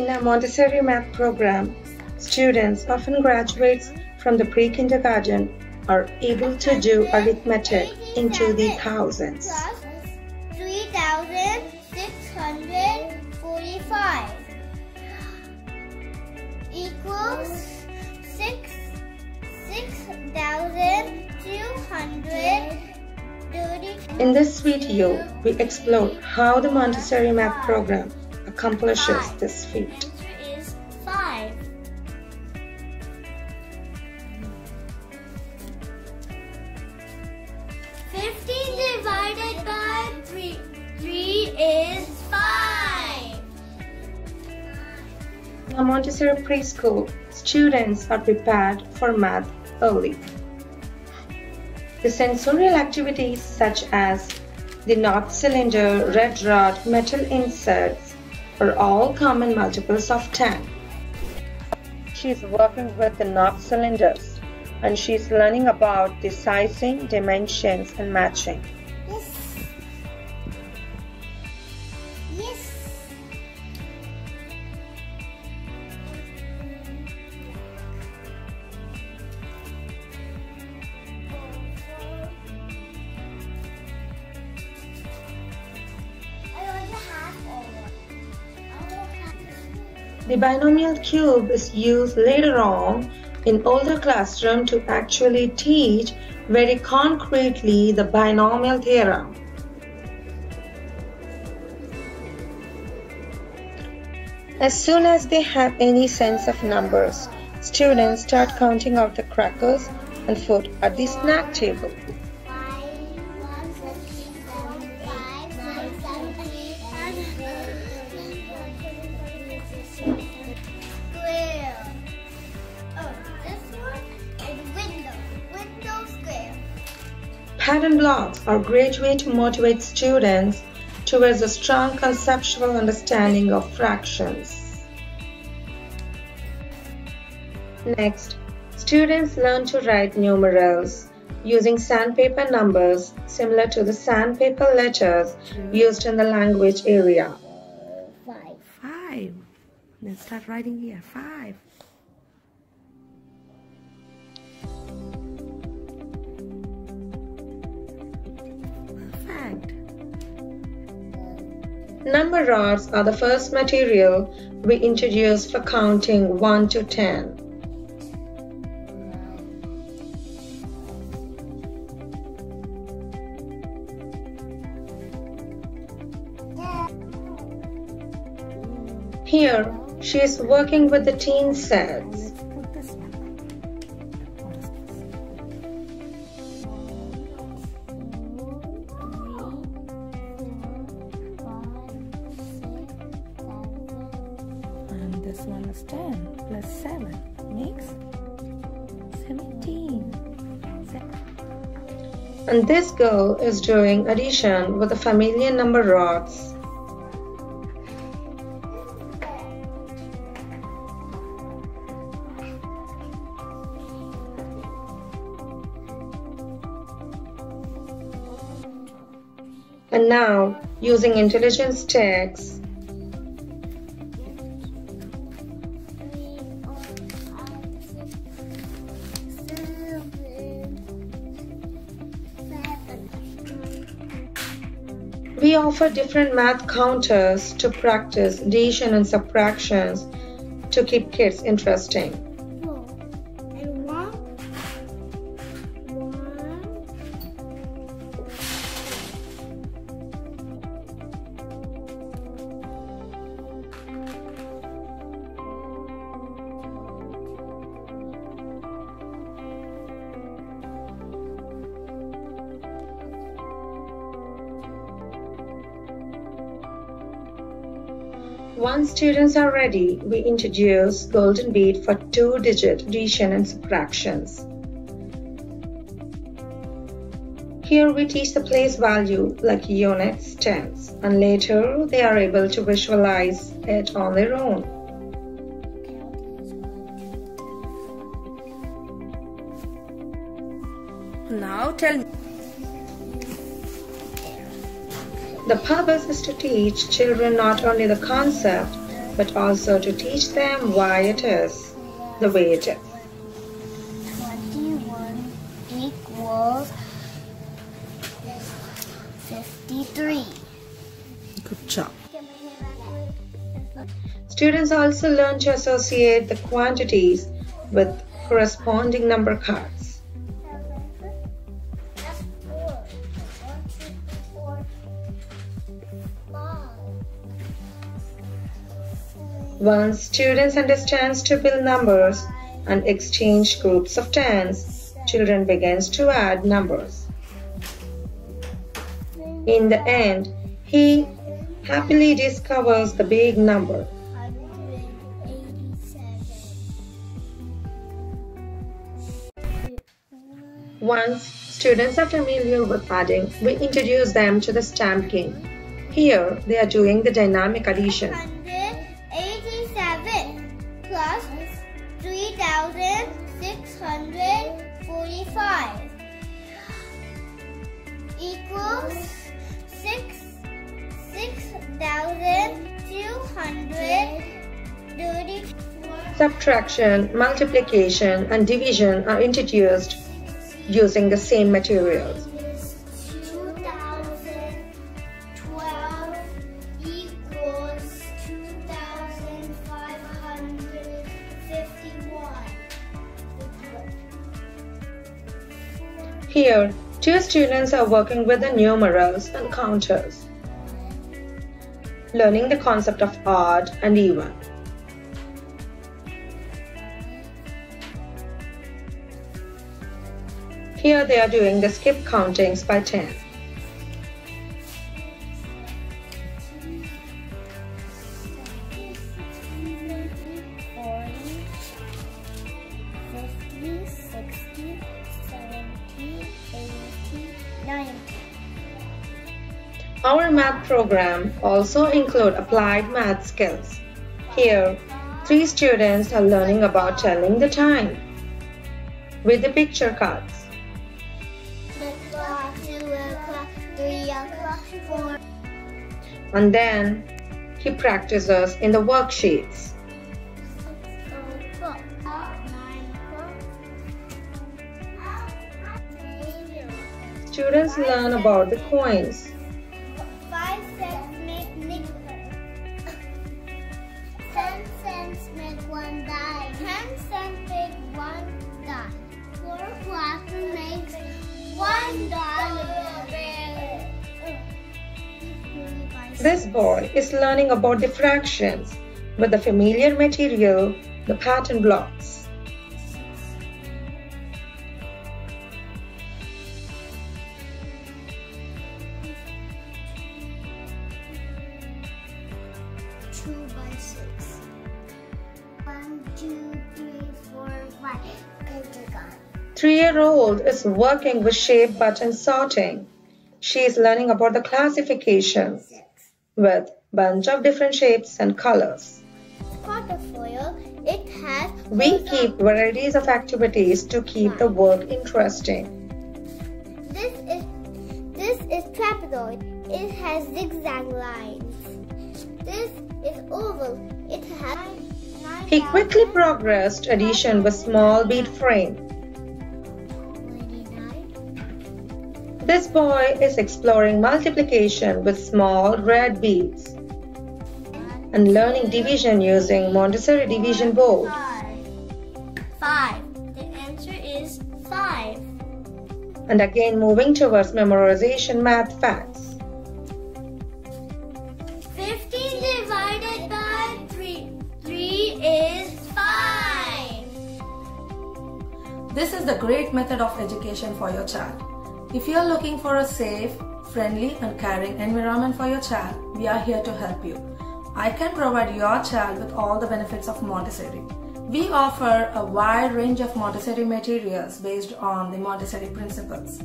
In a Montessori math program, students often graduates from the pre-kindergarten are able to do arithmetic into the thousands. Plus 3645 equals 6 6230 In this video, we explore how the Montessori math program accomplishes this feat. Answer is 5. Fifteen divided by three, three is five. In a Montessori preschool, students are prepared for math early. The sensorial activities such as the knob cylinder, red rod, metal inserts are all common multiples of 10. She is working with the knob cylinders and she is learning about the sizing, dimensions and matching. The binomial cube is used later on in older classroom to actually teach very concretely the binomial theorem. As soon as they have any sense of numbers, students start counting out the crackers and food at the snack table. Pattern blocks are a great way to motivate students towards a strong conceptual understanding of fractions. Next, students learn to write numerals using sandpaper numbers similar to the sandpaper letters used in the language area. Five. Five. Let's start writing here. Five. Number rods are the first material we introduced for counting 1 to 10. Here, she is working with the teen sets. Is 10 plus 7 makes 17. Se- And this girl is doing addition with the familiar number rods. And now, using intelligence checks, we offer different math counters to practice addition and subtractions to keep kids interesting. Once students are ready, we introduce golden bead for two-digit addition and subtractions. Here we teach the place value like units, tenths, and later they are able to visualize it on their own. Now tell me. The purpose is to teach children not only the concept but also to teach them why it is the way it is. 21 equals 53. Good job. Students also learn to associate the quantities with corresponding number cards. Once students understand to build numbers and exchange groups of tens, children begins to add numbers. In the end, he happily discovers the big number. Once students are familiar with adding, we introduce them to the stamp game. Here, they are doing the dynamic addition. 187 plus 3645 equals 6 6234 Subtraction, multiplication, and division are introduced using the same materials. Here, two students are working with the numerals and counters, learning the concept of odd and even. Here they are doing the skip countings by 10. Our math program also include applied math skills. Here, three students are learning about telling the time with the picture cards. And then he practices in the worksheets. Students learn about the coins. This boy is learning about the fractions with the familiar material, the pattern blocks. Two by six. One, two, three, four, five. Gone. Three-year-old is working with shape button sorting. She is learning about the classification with bunch of different shapes and colors. Portfolio. It has. We keep varieties of activities to keep the work interesting. This is this is trapezoid. It has zigzag lines. This is oval. It has nine. He quickly progressed addition with small bead frame. This boy is exploring multiplication with small red beads and learning division using Montessori division board. Five. Five. The answer is five. And again moving towards memorization math facts. Fifteen divided by three. Three is five. This is the great method of education for your child. If you are looking for a safe, friendly, and caring environment for your child, we are here to help you. I can provide your child with all the benefits of Montessori. We offer a wide range of Montessori materials based on the Montessori principles.